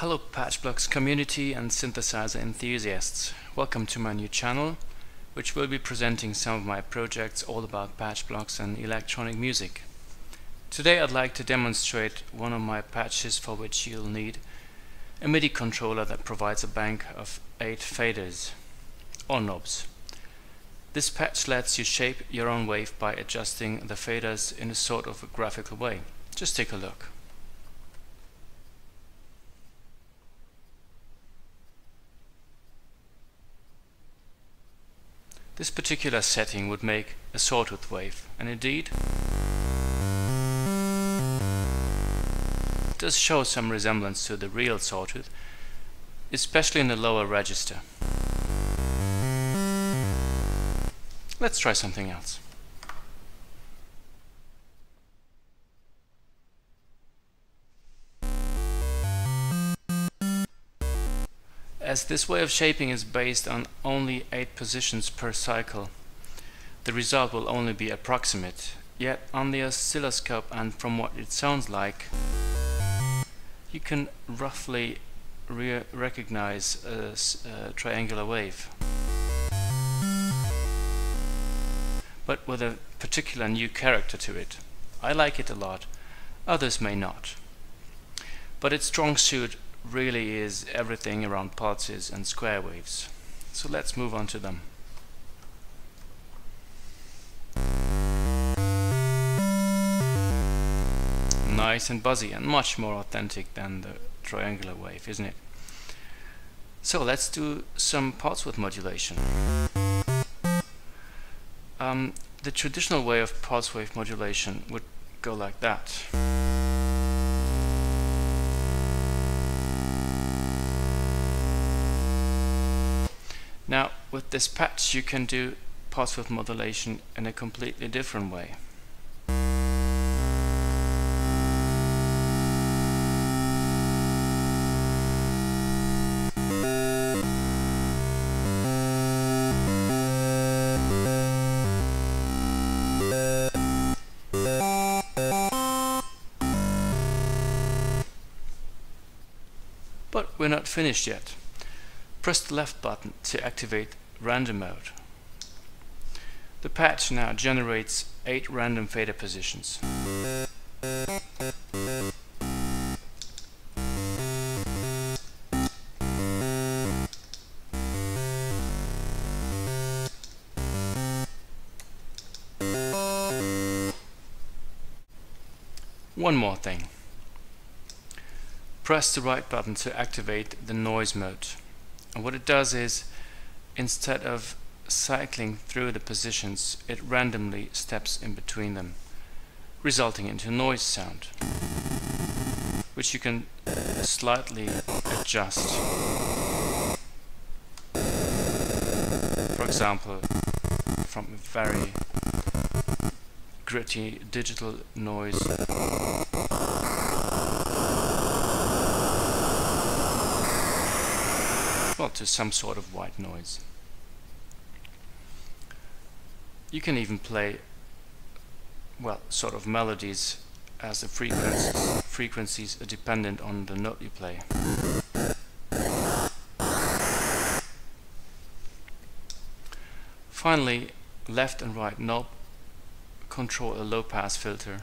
Hello Patchblocks community and synthesizer enthusiasts. Welcome to my new channel, which will be presenting some of my projects all about patchblocks and electronic music. Today I'd like to demonstrate one of my patches for which you'll need a MIDI controller that provides a bank of 8 faders, or knobs. This patch lets you shape your own wave by adjusting the faders in a sort of a graphical way. Just take a look. This particular setting would make a sawtooth wave, and indeed does show some resemblance to the real sawtooth, especially in the lower register. Let's try something else. As this way of shaping is based on only 8 positions per cycle, the result will only be approximate. Yet on the oscilloscope and from what it sounds like, you can roughly re recognize a, a triangular wave. But with a particular new character to it. I like it a lot, others may not. But its strong suit really is everything around pulses and square waves. So let's move on to them. Nice and buzzy and much more authentic than the triangular wave, isn't it? So let's do some pulse width modulation. Um, the traditional way of pulse wave modulation would go like that. With this patch you can do pulse width modulation in a completely different way. But we're not finished yet. Press the left button to activate random mode. The patch now generates 8 random fader positions. One more thing. Press the right button to activate the noise mode. And what it does is, instead of cycling through the positions, it randomly steps in between them, resulting into noise sound, which you can slightly adjust. For example, from a very gritty digital noise to some sort of white noise. You can even play, well, sort of melodies as the frequencies, frequencies are dependent on the note you play. Finally, left and right knob control a low pass filter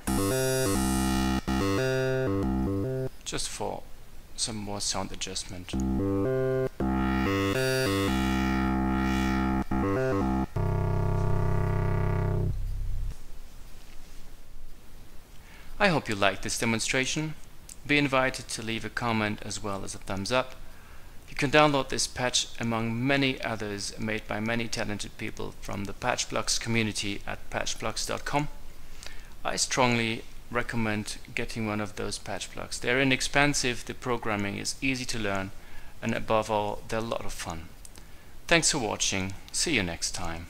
just for some more sound adjustment. I hope you liked this demonstration. Be invited to leave a comment as well as a thumbs up. You can download this patch among many others made by many talented people from the Patchblocks community at patchblocks.com. I strongly recommend getting one of those patchblocks. They're inexpensive, the programming is easy to learn, and above all, they're a lot of fun. Thanks for watching. See you next time.